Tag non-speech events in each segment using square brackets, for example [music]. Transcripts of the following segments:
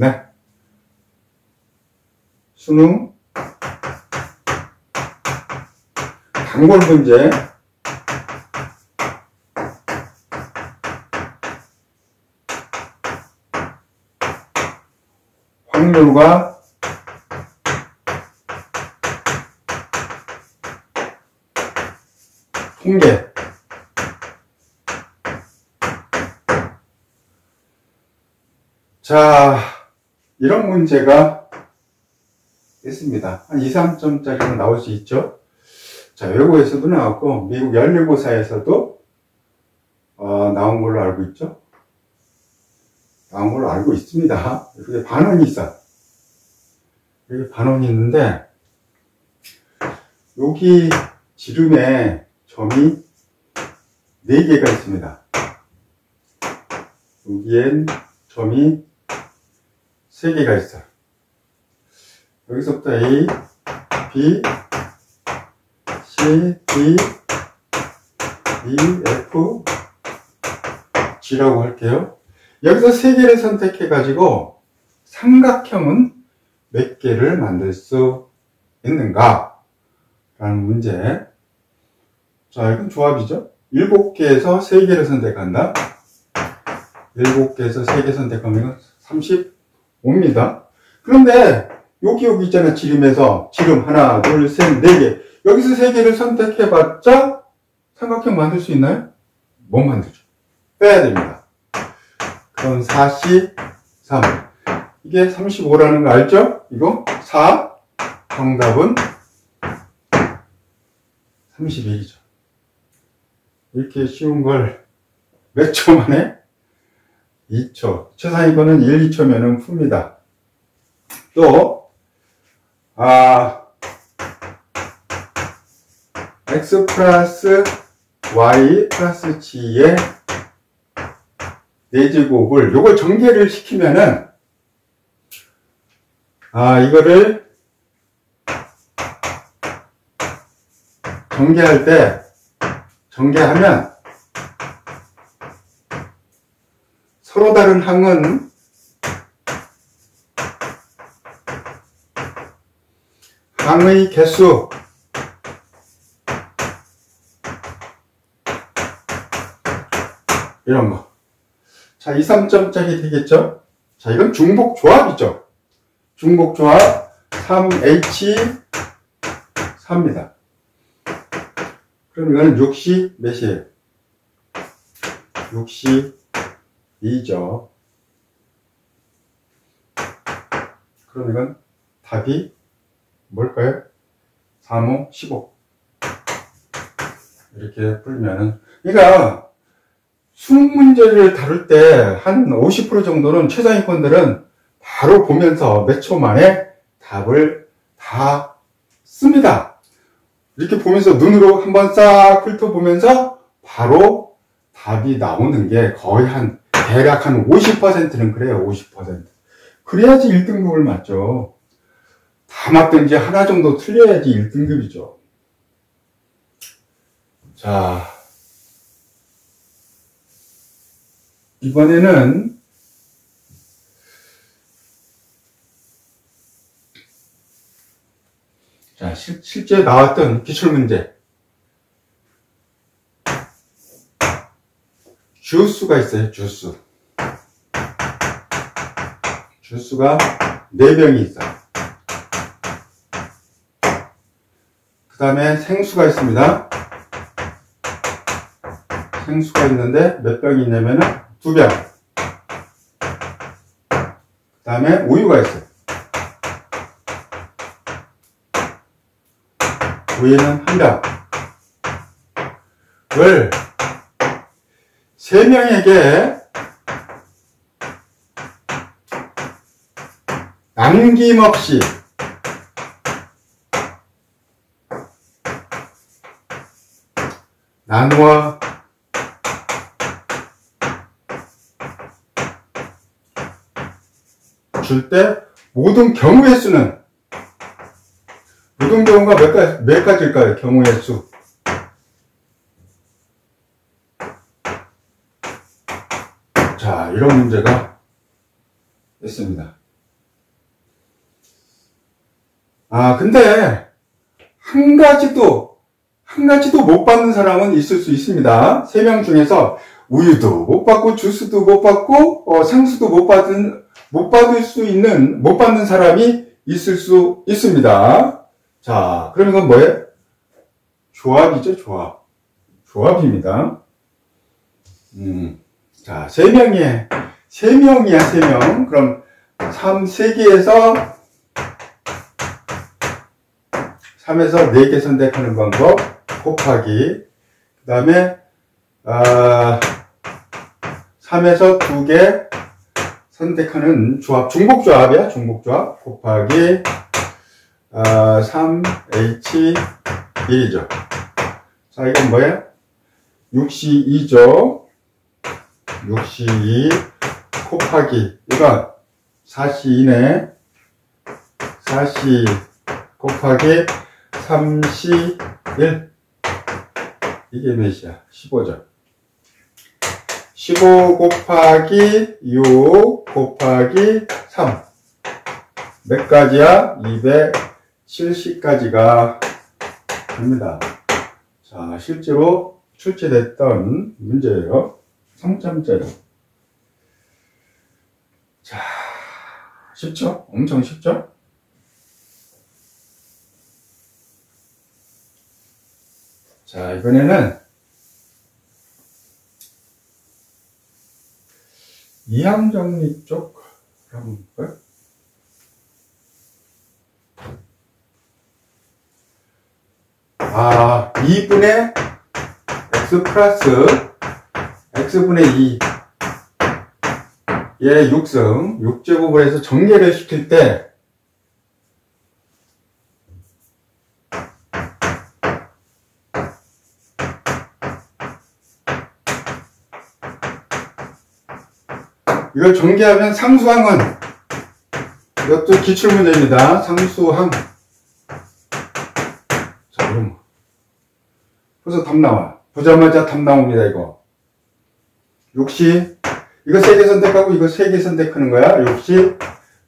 네. 수능 단골 문제. 확률과 통계. 자 이런 문제가 있습니다. 한 2, 3점짜리로 나올 수 있죠. 자, 외국에서도 나왔고, 미국 연례고사에서도, 어, 나온 걸로 알고 있죠. 나온 걸로 알고 있습니다. 이렇게 반원이 있어. 여기 반원이 있는데, 여기 지름에 점이 4개가 있습니다. 여기엔 점이 3개가 있어요. 여기서부터 A, B, C, D, E, F, G라고 할게요. 여기서 세 개를 선택해 가지고 삼각형은 몇 개를 만들 수 있는가? 라는 문제. 자, 이건 조합이죠. 7개에서 3개를 선택한다. 7개에서 3개 선택하면 35 입니다. 그런데 여기 여기 있잖아 지름에서 지름 하나 둘 셋 네 개 여기서 세 개를 선택해봤자 삼각형 만들 수 있나요? 못 만들죠. 빼야 됩니다. 그럼 43 이게 35라는 거 알죠? 이거 4 정답은 31이죠. 이렇게 쉬운 걸 몇 초 만에? 2초. 최상위권은 1, 2초면은 풉니다. 또, 아, x 플러스 y 플러스 g의 네제곱을 요걸 전개를 시키면은 아 이거를 전개할 때 전개하면 서로 다른 항은 항의 개수 이런 거. 자, 2, 3점짜리 되겠죠? 자, 이건 중복 조합이죠. 중복 조합 3H 3입니다. 그럼 이거는 6시 몇이에요? 6시 2죠. 그럼 이건 답이 뭘까요? 3, 5, 15. 이렇게 풀면은. 그러니까, 수능 문제를 다룰 때 한 50% 정도는 최상위권들은 바로 보면서 몇 초 만에 답을 다 씁니다. 이렇게 보면서 눈으로 한번 싹 훑어보면서 바로 답이 나오는 게 거의 한 대략 한 50%는 그래요. 50%. 그래야지 1등급을 맞죠. 다 맞든지 하나 정도 틀려야지 1등급이죠. 자, 이번에는 자, 실, 실제 나왔던 기출문제. 주수가 있어요, 주수. 주수가 4병이 있어요. 그 다음에 생수가 있습니다. 생수가 있는데 몇 병이 있냐면은 2병. 그 다음에 우유가 있어요. 우유는 한 병. 을 3명에게 남김없이 나누어 줄 때 모든 경우의 수는 모든 경우가 몇, 가지, 몇 가지일까요? 경우의 수. 문제가 있습니다. 아, 근데 한 가지도 한 가지도 못 받는 사람은 있을 수 있습니다. 세 명 중에서 우유도 못 받고 주스도 못 받고 어, 상수도 못 받은 못 받을 수 있는 못 받는 사람이 있을 수 있습니다. 자, 그럼 이건 뭐예요? 조합이죠, 조합. 조합입니다. 음, 자, 세 명의 3명이야, 3명. 그럼 3, 3개에서 3에서 4개 선택하는 방법 곱하기 그 다음에 아, 3에서 2개 선택하는 조합 중복조합이야 중복조합 곱하기 아, 3H1이죠 자 이건 뭐야? 62죠 62 곱하기 이건 42네 40 곱하기 31 이게 몇이야? 15죠. 15 곱하기 6 곱하기 3 몇 가지야? 270가지가 됩니다. 자, 실제로 출제됐던 문제예요. 3점짜리. 자, 쉽죠? 엄청 쉽죠? 자, 이번에는 이항 정리 쪽 한번 볼까요? 아, 2분의 x 플러스 x분의 2 의 6승, 6제곱을 해서 전개를 시킬 때 이걸 전개하면 상수항은 이것도 기출문제입니다. 상수항. 자 그럼 벌써 답 나와 보자마자 답 나옵니다 이거. 60 이거 3개 선택하고 이거 3개 선택하는 거야 60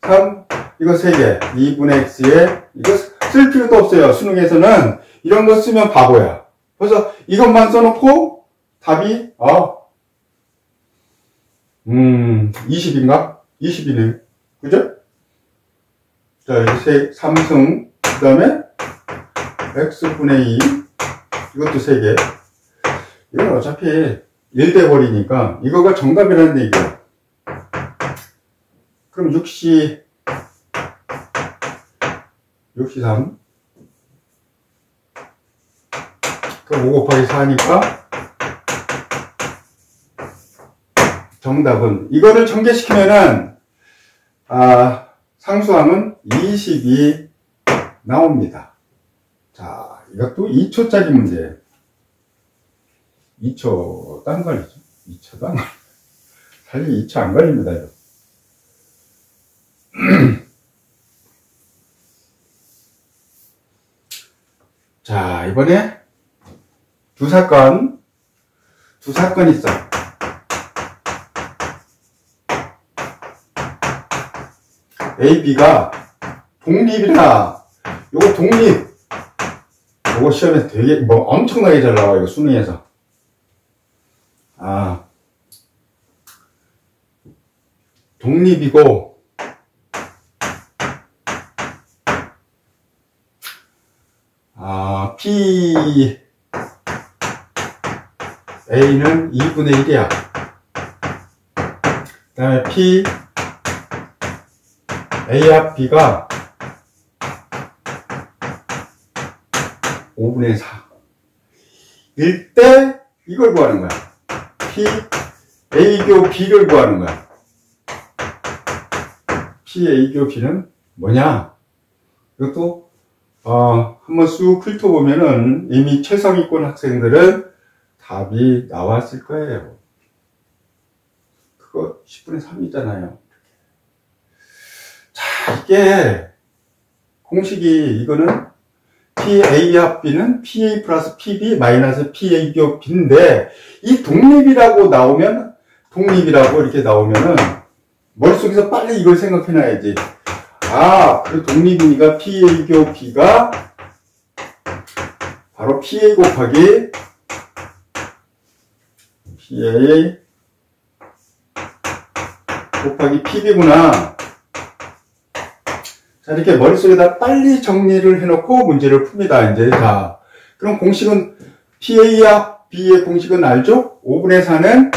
3 이거 3개 2분의 x에 이거 쓸 필요도 없어요 수능에서는 이런 거 쓰면 바보야 그래서 이것만 써놓고 답이 어 음, 20인가? 20이네. 그죠? 자, 세, 삼승, 그 다음에, x분의 2, 이것도 3개. 이건 어차피 1대 버리니까, 이거가 정답이라는 얘기야. 그럼 60, 63. 그럼 5 곱하기 4니까, 정답은 이거를 전개시키면은 아, 상수함은 20이 나옵니다. 자, 이것도 2초짜리 문제예요. 2초 딴 걸리죠. 2초 딴 걸. 사실 2초 안 걸립니다. 이거. [clears throat] 자, 이번에 두 사건, 두 사건 있어. A, B가 독립이다. 요거 독립. 요거 시험에서 되게, 뭐 엄청나게 잘 나와요. 수능에서. 아. 독립이고, 아, P, A는 2분의 1이야. 그 다음에 P, A와 B가 5분의 4. 일때 이걸 구하는 거야. A교 B를 구하는 거야. P, A교 B는 뭐냐? 이것도, 어, 한번 쑥 훑어보면은 이미 최상위권 학생들은 답이 나왔을 거예요. 그거 10분의 3이잖아요. 이게 공식이 이거는 PA 합비는 PA 플러스 PB 마이너스 PA 교 B인데 이 독립이라고 나오면 독립이라고 이렇게 나오면은 머릿속에서 빨리 이걸 생각해 놔야지 아, 그 독립이니까 PA교 B가 바로 PA 곱하기 PA 곱하기 PB구나. 자, 이렇게 머릿속에다 빨리 정리를 해놓고 문제를 풉니다. 이제 자, 그럼 공식은 PA야 B의 공식은 알죠? 5분의 4는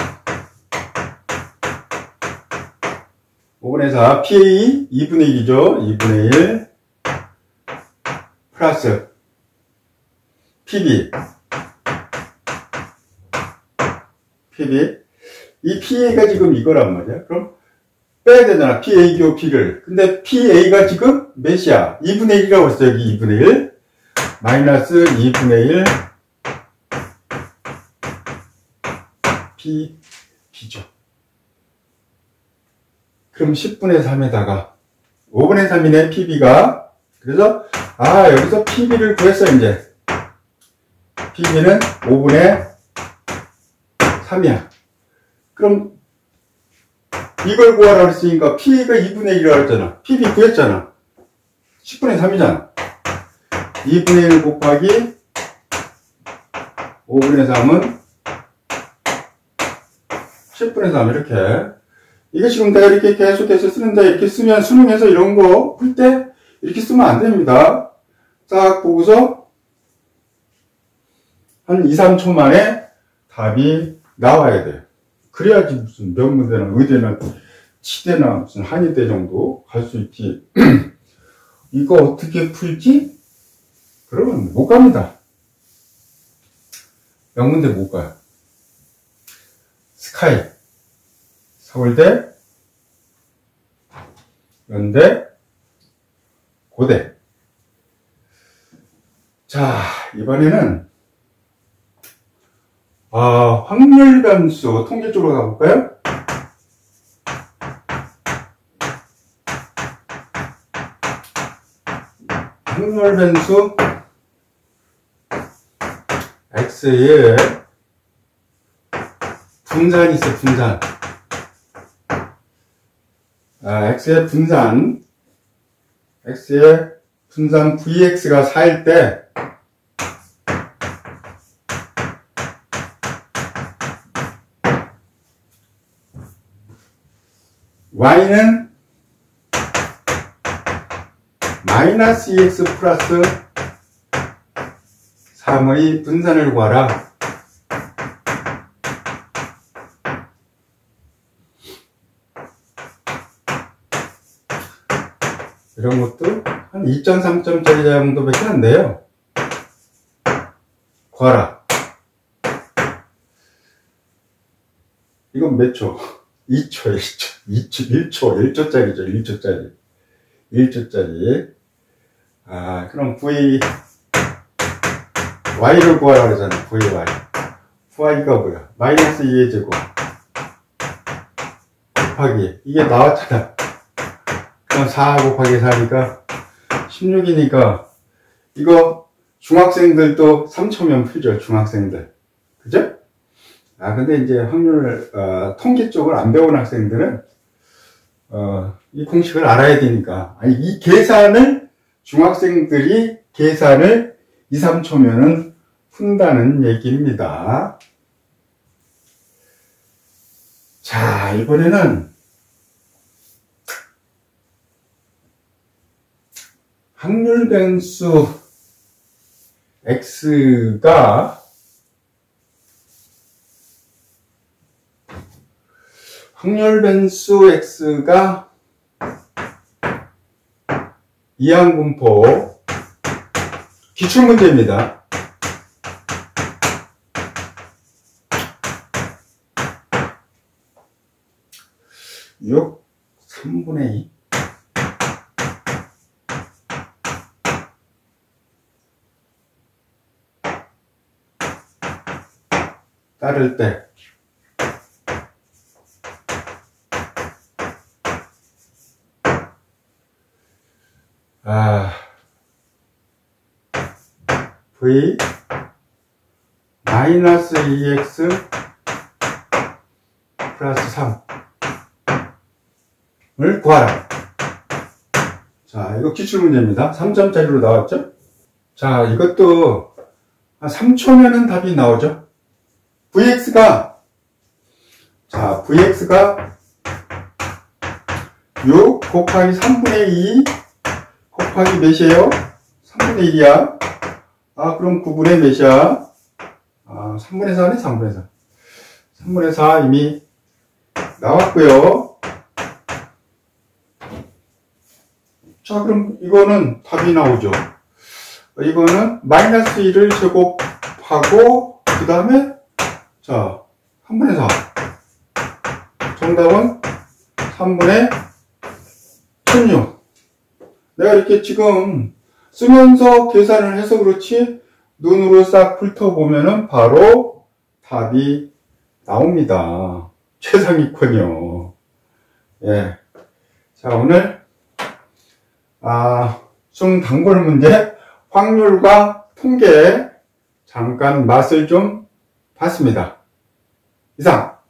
5분의 4 PA 2분의 1이죠. 2분의 1 플러스 PB PB 이 PA가 지금 이거란 말이야. 그럼 빼야 되잖아. PA교 P를. 근데 PA가 지금 몇이야? 2분의 1이라고 했어. 여기 2분의 1. 마이너스 2분의 1 P, B죠. 그럼 10분의 3에다가 5분의 3이네 PB가. 그래서 아 여기서 PB를 구했어 이제. PB는 5분의 3이야. 그럼 이걸 구하라 했으니까 P가 2분의 1이라고 했잖아. PB 구했잖아. 10분의 3이잖아. 2분의 1 곱하기 5분의 3은 10분의 3 이렇게 이게 지금 내가 이렇게 계속해서 쓰는데 이렇게 쓰면 수능에서 이런 거 풀 때 이렇게 쓰면 안 됩니다. 딱 보고서 한 2, 3초 만에 답이 나와야 돼요. 그래야지 무슨 명문대나 의대나 치대나 무슨 한의대 정도 갈 수 있지. [clears throat] 이거 어떻게 풀지? 그러면 못 갑니다. 명문대 못 가요. 스카이, 서울대, 연대, 고대. 자, 이번에는 아, 확률 변수 통계 쪽으로 가볼까요? 확률 변수 x의 분산이 있어 분산 아, x의 분산 x의 분산 vx가 4일 때 y는 마이너스 2x 플러스 3의 분산을 구하라. 이런 것도 한 2.3점짜리 정도밖에 안 돼요. 구하라. 이건 몇 초? 2초, 1초, 2초, 1초, 1초짜리죠, 1초짜리. 1초짜리. 아, 그럼 V, Y를 구하라 그러잖아, VY. Y가 뭐야? 마이너스 2의 제곱. 곱하기. 이게 나왔잖아. 그럼 4 곱하기 4니까 16이니까 이거 중학생들도 3초면 풀죠, 중학생들. 그죠? 아, 근데 이제 확률, 어, 통계 쪽을 안 배운 학생들은, 어, 이 공식을 알아야 되니까. 아니, 이 계산을, 중학생들이 계산을 2, 3초면은 푼다는 얘기입니다. 자, 이번에는 확률 변수 x가 확률 변수 x가 이항분포 기출문제입니다. 6 3분의 2 따를 때 아, v 마이너스 2x 플러스 3을 구하라. 자, 이거 기출문제입니다. 3점짜리로 나왔죠? 자, 이것도 한 3초면은 답이 나오죠? vx가, 자, vx가 6 곱하기 3분의 2 곱하기 몇이에요? 3분의 1이야. 아, 그럼 9분의 몇이야? 아, 3분의 4네, 3분의 4. 3분의 4 이미 나왔고요. 자, 그럼 이거는 답이 나오죠. 이거는 마이너스 1을 제곱하고, 그 다음에, 자, 3분의 4. 정답은 3분의 16. 내가 이렇게 지금 쓰면서 계산을 해서 그렇지, 눈으로 싹 훑어보면은 바로 답이 나옵니다. 최상위권이요. 예. 자, 오늘, 아, 중단골 문제, 확률과 통계, 잠깐 맛을 좀 봤습니다. 이상.